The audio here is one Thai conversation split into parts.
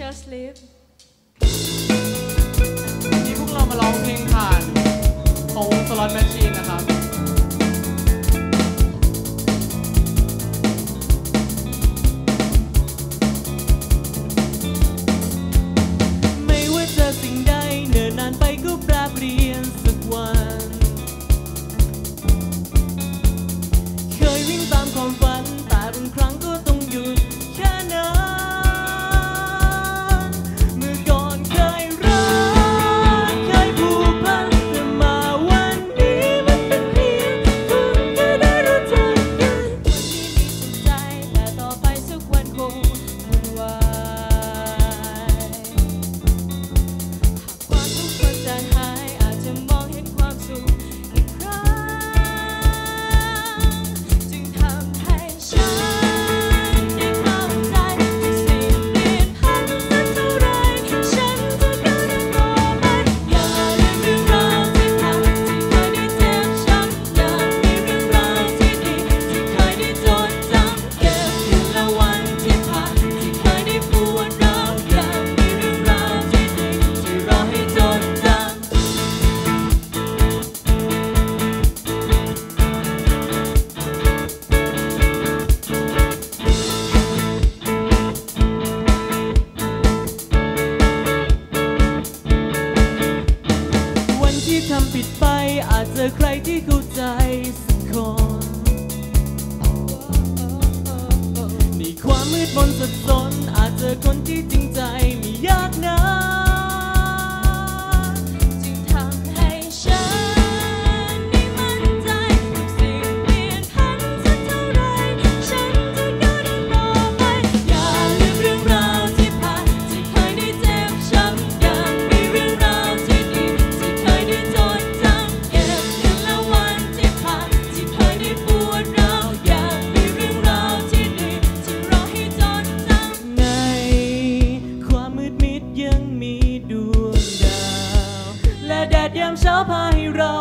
Shirtsleeve วันนี้พวกเรามาร้องเพลงผ่านของ Slot Machine นะครับ ที่เข้าใจสักคน ในความมืดมนสับสนอาจเจอคนที่จริง เรา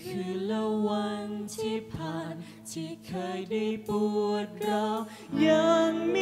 คือละวันที่ผ่านที่เคยได้ปวดเรายังมี